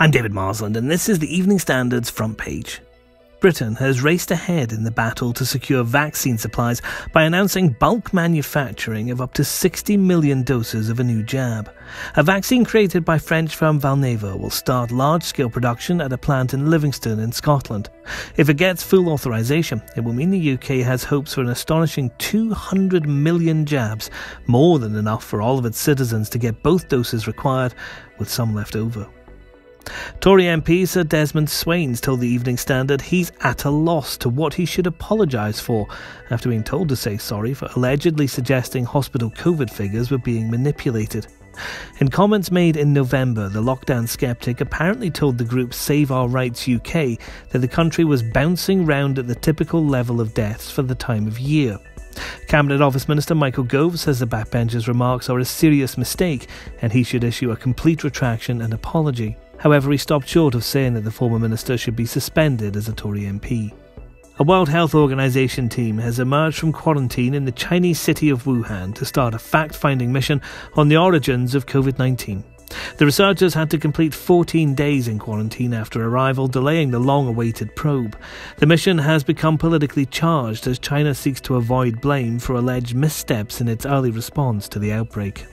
I'm David Marsland, and this is the Evening Standard's front page. Britain has raced ahead in the battle to secure vaccine supplies by announcing bulk manufacturing of up to 60 million doses of a new jab. A vaccine created by French firm Valneva will start large scale production at a plant in Livingston in Scotland. If it gets full authorization, it will mean the UK has hopes for an astonishing 200 million jabs, more than enough for all of its citizens to get both doses required, with some left over. Tory MP Sir Desmond Swayne's told the Evening Standard he's at a loss to what he should apologise for after being told to say sorry for allegedly suggesting hospital COVID figures were being manipulated. In comments made in November, the lockdown skeptic apparently told the group Save Our Rights UK that the country was bouncing round at the typical level of deaths for the time of year. Cabinet Office Minister Michael Gove says the backbencher's remarks are a serious mistake and he should issue a complete retraction and apology. However, he stopped short of saying that the former minister should be suspended as a Tory MP. A World Health Organization team has emerged from quarantine in the Chinese city of Wuhan to start a fact finding mission on the origins of COVID 19. The researchers had to complete 14 days in quarantine after arrival, delaying the long awaited probe. The mission has become politically charged as China seeks to avoid blame for alleged missteps in its early response to the outbreak.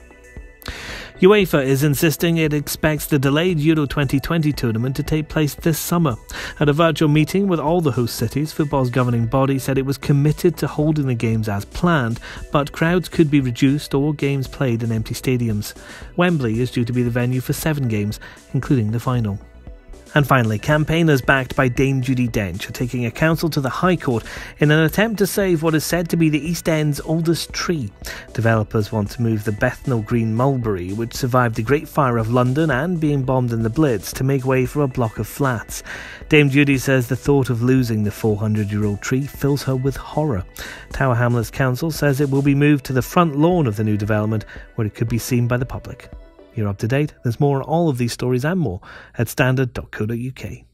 UEFA is insisting it expects the delayed Euro 2020 tournament to take place this summer. At a virtual meeting with all the host cities, football's governing body said it was committed to holding the games as planned, but crowds could be reduced or games played in empty stadiums. Wembley is due to be the venue for seven games, including the final. And finally, campaigners backed by Dame Judi Dench are taking a council to the High Court in an attempt to save what is said to be the East End's oldest tree. Developers want to move the Bethnal Green mulberry, which survived the Great Fire of London and being bombed in the Blitz, to make way for a block of flats. Dame Judi says the thought of losing the 400 year old tree fills her with horror. Tower Hamlets Council says it will be moved to the front lawn of the new development where it could be seen by the public. You're up to date. There's more on all of these stories and more at standard.co.uk.